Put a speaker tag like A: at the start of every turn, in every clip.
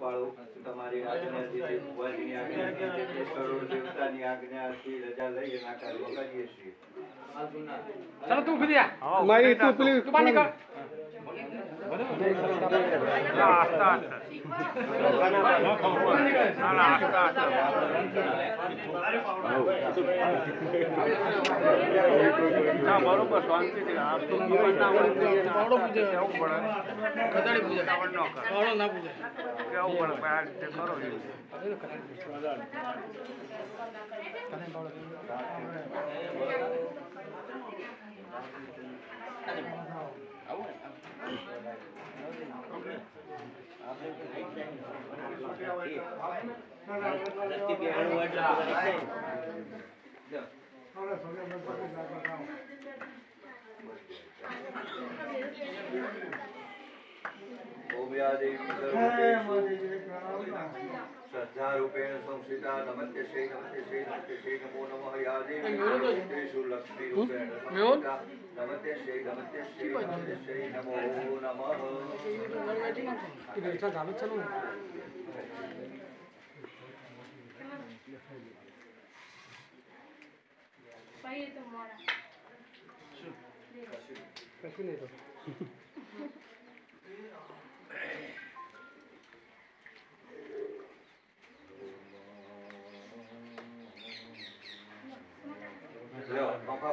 A: પાળું તમારી આજ્ઞાથી ભગવાનની આજ્ઞાથી કરોડ દેવતાની આજ્ઞાથી રજા લઈ એના કાર્યો કરીએ છીએ
B: ચાલો તું ઉભી થા
C: મારી તું પેલી
D: બરોબર શાંતિ છે આ તો
C: પાવડો પૂજે એવું પડે કદાળી પૂજે પાવડો ન કરે પાવડો ના પૂજે
D: કેવું પડે ભાઈ આ રીતે કરો આવું
A: ઓમ યા દેવી સર્વભૂતેષુ श्रद्धारूपेण संस्थिता नमस्ते श्री नमस्ते श्री नमस्ते श्री नमो नमः या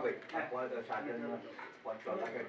A: quick. I bought
E: a shotgun, uh,
C: one shot. I
A: got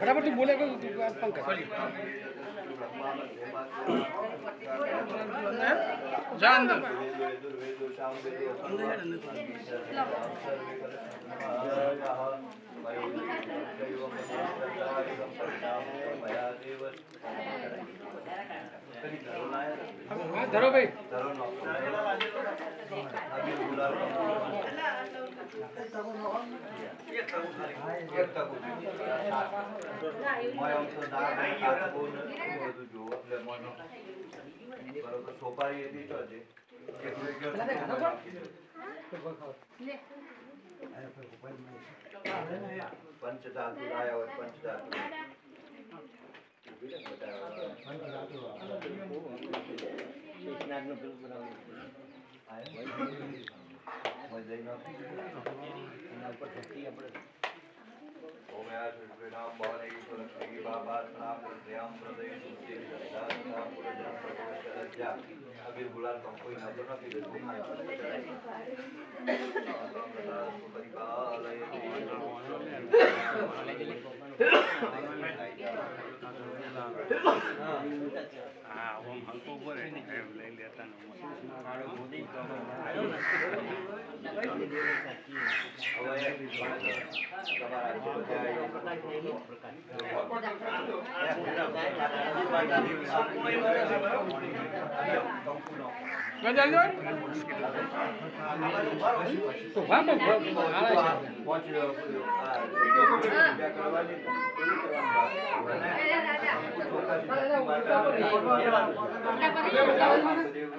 A: फटाफट
C: तू बोले पंकज जान दो शाम અંદર હા ધરો ભાઈ
A: સોપારી હતી તો છે पंचधातु लाया और पंचधातु ओम यार विनाम बाले सुरक्षित बाबा सलाम प्रद्याम प्रदेश सुशील सदा सदा पुरजा प्रदेश
D: सदा abil bulan kongkoin ini fil bunga हाँ
A: हम हमको
C: ગજાલ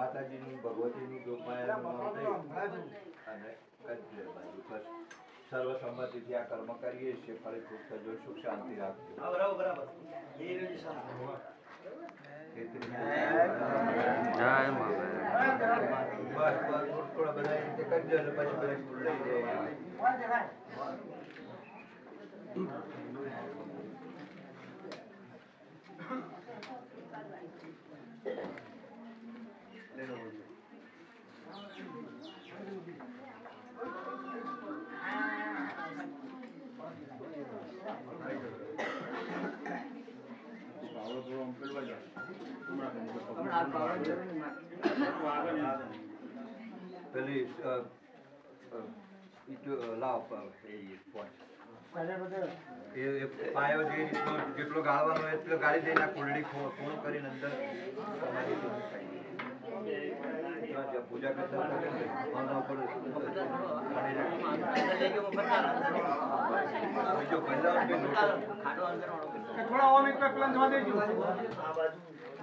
A: માતાજીની ભગવતીની ગોપાયાનું નામ થયું અને કચ્છ બાજુ કચ્છ સર્વસંમતિથી આ કર્મ કરીએ છીએ ફળીભૂત થજો સુખ શાંતિ રાખજો બસ બસ થોડા બધા એ રીતે કરજો એટલે પછી બધા લઈ જાય પેલી અ, અ, ઈટો, અ, લાવ પ- એ point. એ એ પાયો જે રીતનો જેટલો ગાળવાનો હોય એટલો ગાળી દઈને આ કુંડળી ખો- ખૂણું કરીને અંદર તમારી ત્યાં જે પૂજા કરતા હતા ને, આના ઉપર ગાળી રાખી. બીજો પહેલા જે લોટો
C: થોડા ઓમ એક પ્લાન જવા દેજો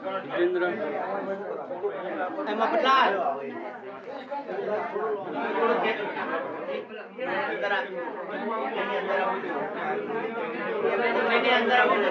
B: जितेंद्र अंदर अंदर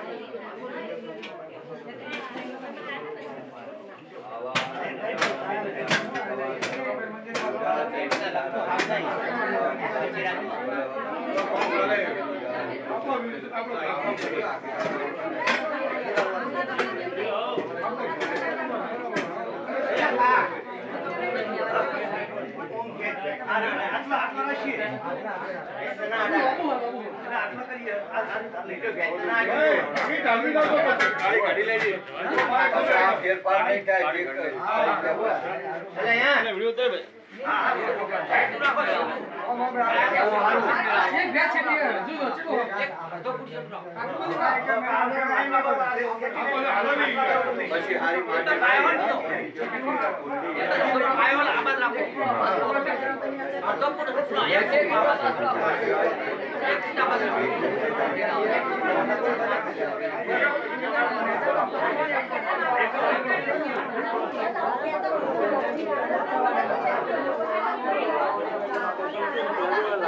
A: જગવા ચંદન ફેરફાર નહીં થાય જે થાય પછી હારી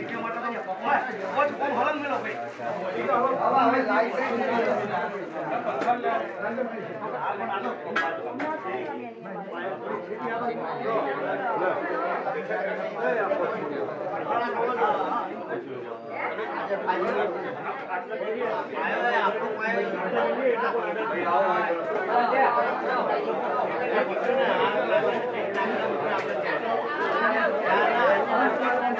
C: વિડિયો માટે તો બહુ જ કોમ હલમ મેલો ભાઈ
A: હવે લાઈવ
C: આપણે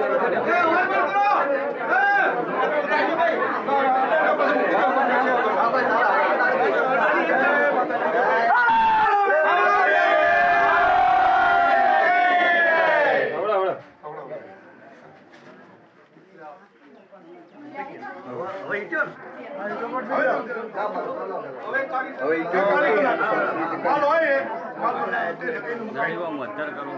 C: વધારે કરવું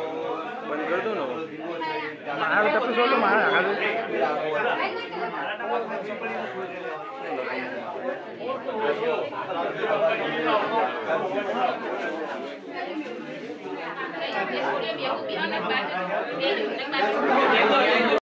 A: mahal tapi soalnya mahal kan